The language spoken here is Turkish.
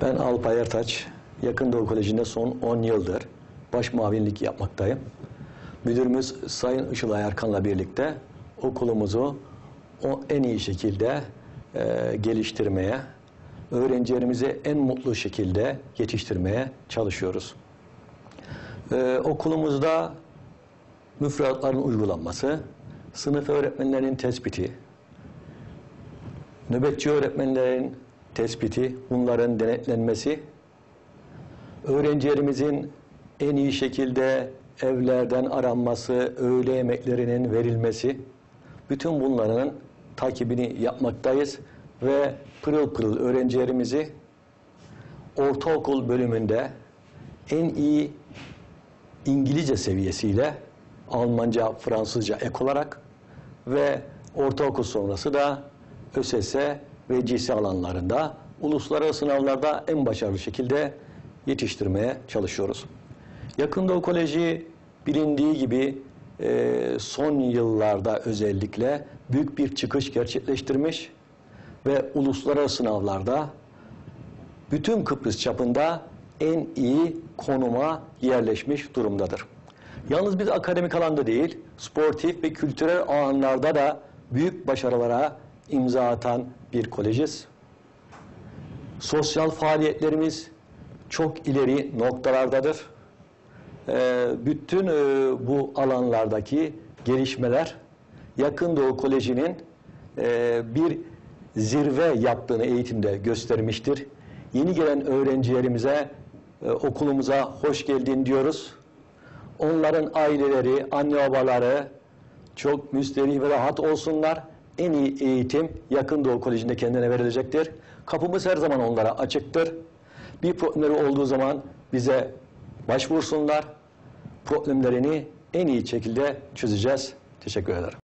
Ben Alpay Ertaç, Yakın Doğu Koleji'nde son 10 yıldır baş muavinlik yapmaktayım. Müdürümüz Sayın Işıl Ayarkan'la birlikte okulumuzu o en iyi şekilde e, geliştirmeye, öğrencilerimizi en mutlu şekilde yetiştirmeye çalışıyoruz. E, okulumuzda müfredatların uygulanması, sınıf öğretmenlerinin tespiti, nöbetçi öğretmenlerin tespiti, bunların denetlenmesi, öğrencilerimizin en iyi şekilde evlerden aranması, öğle yemeklerinin verilmesi, bütün bunların takibini yapmaktayız ve pırıl pırıl öğrencilerimizi ortaokul bölümünde en iyi İngilizce seviyesiyle Almanca, Fransızca ek olarak ve ortaokul sonrası da ÖSS ve GC alanlarında uluslararası sınavlarda en başarılı şekilde yetiştirmeye çalışıyoruz. Yakın Doğu Koleji bilindiği gibi e, son yıllarda özellikle büyük bir çıkış gerçekleştirmiş ve uluslararası sınavlarda bütün Kıbrıs çapında en iyi konuma yerleşmiş durumdadır. Yalnız biz akademik alanda değil, sportif ve kültürel alanlarda da büyük başarılara imza atan bir kolejiz. Sosyal faaliyetlerimiz çok ileri noktalardadır. Ee, bütün e, bu alanlardaki gelişmeler Yakın Doğu Koleji'nin e, bir zirve yaptığını eğitimde göstermiştir. Yeni gelen öğrencilerimize, e, okulumuza hoş geldin diyoruz. Onların aileleri, anne babaları çok müsterih ve rahat olsunlar. En iyi eğitim Yakın Doğu Koleji'nde kendine verilecektir. Kapımız her zaman onlara açıktır. Bir problemleri olduğu zaman bize başvursunlar. Problemlerini en iyi şekilde çözeceğiz. Teşekkür ederim.